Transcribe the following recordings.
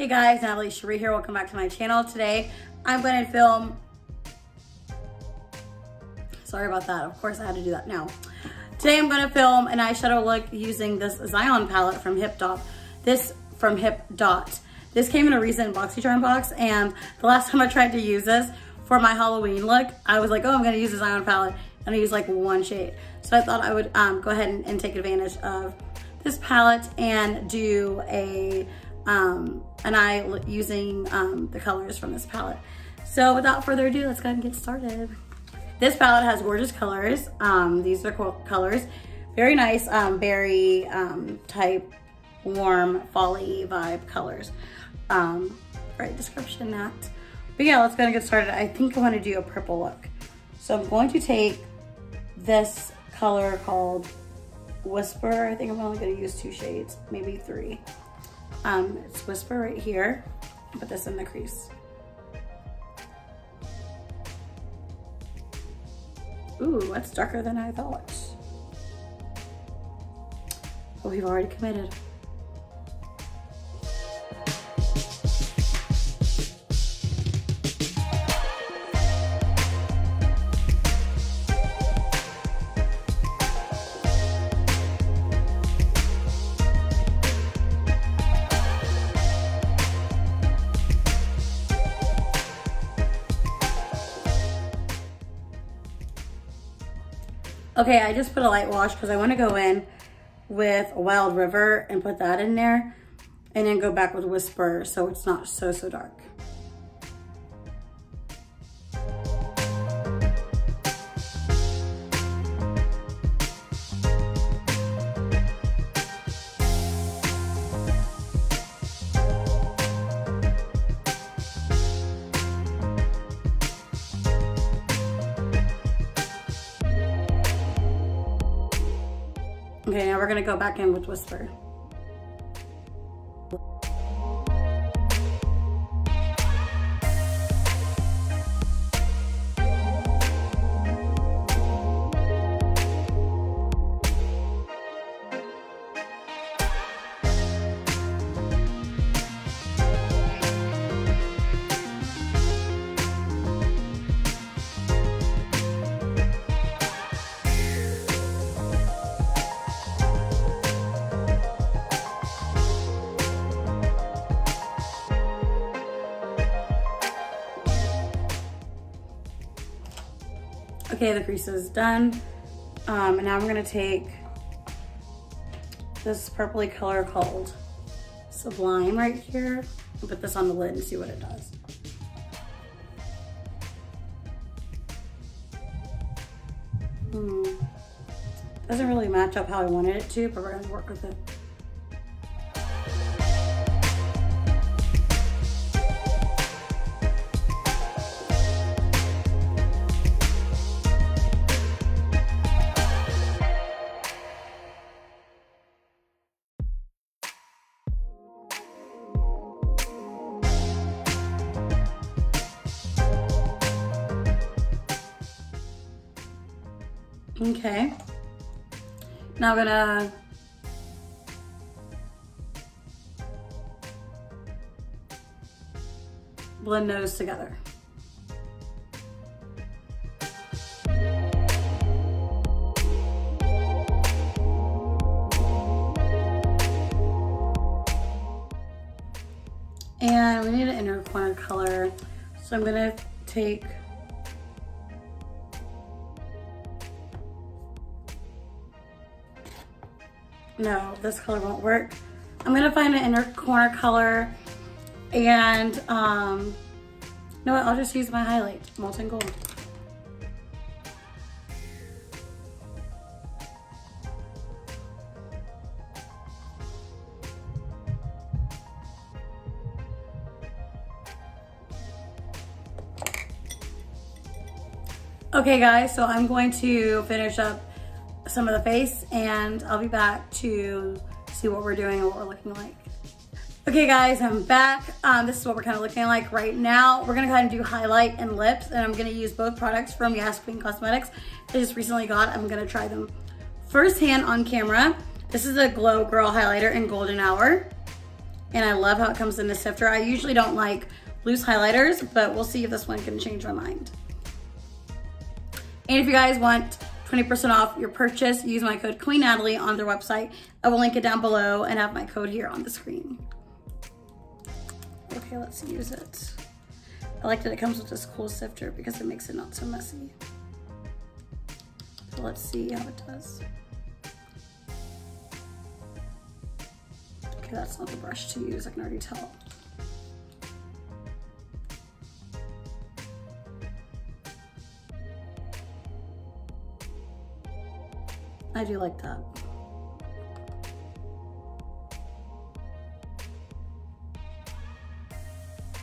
Hey guys, Natalie Sherree here. Welcome back to my channel. Today, I'm going to film, sorry about that. Of course I had to do that now. Today I'm going to film an eyeshadow look using this Zion palette from Hipdot. This from Hip Dot. This came in a recent BoxyCharm box and the last time I tried to use this for my Halloween look, I was like, oh, I'm going to use the Zion palette and I use like one shade. So I thought I would um, go ahead and, and take advantage of this palette and do a um, an eye using um, the colors from this palette. So without further ado, let's go ahead and get started. This palette has gorgeous colors. Um, these are cool colors. Very nice um, berry um, type warm folly vibe colors. Um, right description that. But yeah, let's go ahead and get started. I think I want to do a purple look. So I'm going to take this color called Whisper. I think I'm only going to use two shades, maybe three. Um, it's Whisper right here. Put this in the crease. Ooh, that's darker than I thought. But we've already committed. Okay, I just put a light wash because I want to go in with Wild River and put that in there and then go back with Whisper so it's not so, so dark. Okay, now we're gonna go back in with Whisper. Okay, the crease is done. Um, and now I'm gonna take this purpley color called Sublime right here and put this on the lid and see what it does. Hmm. Doesn't really match up how I wanted it to, but we're gonna work with it. Okay. Now I'm gonna blend those together. And we need an inner corner color. So I'm gonna take no, this color won't work. I'm gonna find an inner corner color and um, you know what, I'll just use my highlight, Molten Gold. Okay guys, so I'm going to finish up some of the face and I'll be back to see what we're doing and what we're looking like. Okay guys, I'm back. Um, this is what we're kind of looking like right now. We're gonna go ahead and do highlight and lips and I'm gonna use both products from Yas Queen Cosmetics. I just recently got, I'm gonna try them firsthand on camera. This is a Glow Girl Highlighter in Golden Hour. And I love how it comes in the sifter. I usually don't like loose highlighters, but we'll see if this one can change my mind. And if you guys want 20% off your purchase, use my code Queen Natalie on their website. I will link it down below and have my code here on the screen. Okay, let's use it. I like that it comes with this cool sifter because it makes it not so messy. So let's see how it does. Okay, that's not the brush to use, I can already tell. I do like that.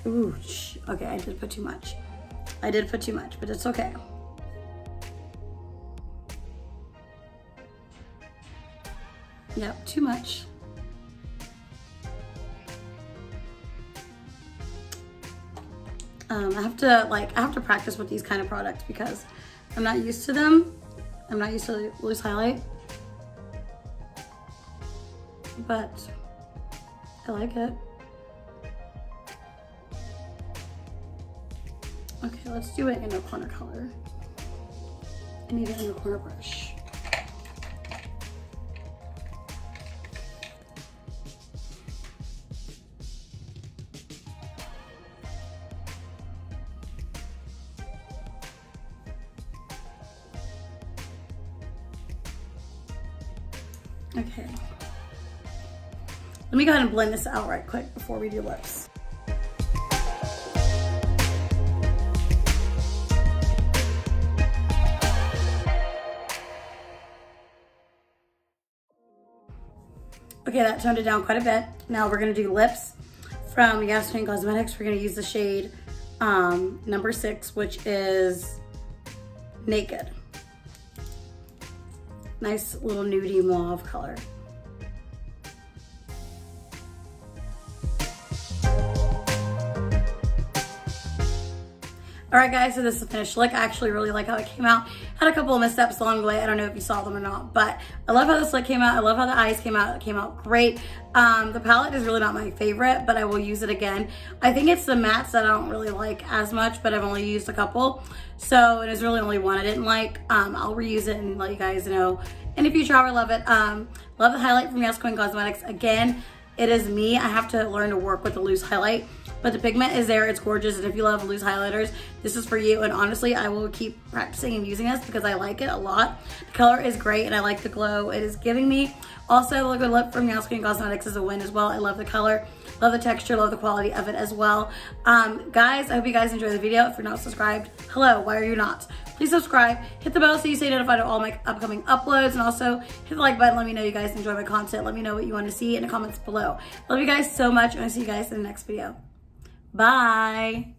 Ooh, okay, I did put too much. I did put too much, but it's okay. Yep, too much. Um, I have to like, I have to practice with these kind of products because I'm not used to them. I'm not used to loose highlight. But I like it. Okay, let's do it in a corner color. I need it in a corner brush. Okay. Let me go ahead and blend this out right quick before we do lips. Okay, that toned it down quite a bit. Now we're gonna do lips from Yas Queen Cosmetics. We're gonna use the shade um, number six, which is Naked. Nice little nudie mauve color. All right, guys, so this is the finished look. I actually really like how it came out. Had a couple of missteps along the way. I don't know if you saw them or not, but I love how this look came out. I love how the eyes came out. It came out great. Um, the palette is really not my favorite, but I will use it again. I think it's the mattes that I don't really like as much, but I've only used a couple. So it is really only one I didn't like. Um, I'll reuse it and let you guys know in the future how I love it. Um, love the highlight from Yas Queen Cosmetics. Again, it is me. I have to learn to work with the loose highlight but the pigment is there, it's gorgeous, and if you love loose highlighters, this is for you, and honestly, I will keep practicing and using this because I like it a lot. The color is great, and I like the glow it is giving me. Also, Liquid Lip from Yas Queen Cosmetics is a win as well. I love the color, love the texture, love the quality of it as well. Um, guys, I hope you guys enjoy the video. If you're not subscribed, hello, why are you not? Please subscribe, hit the bell so you stay notified of all my upcoming uploads, and also hit the like button. Let me know you guys enjoy my content. Let me know what you want to see in the comments below. Love you guys so much, and I'll see you guys in the next video. Bye.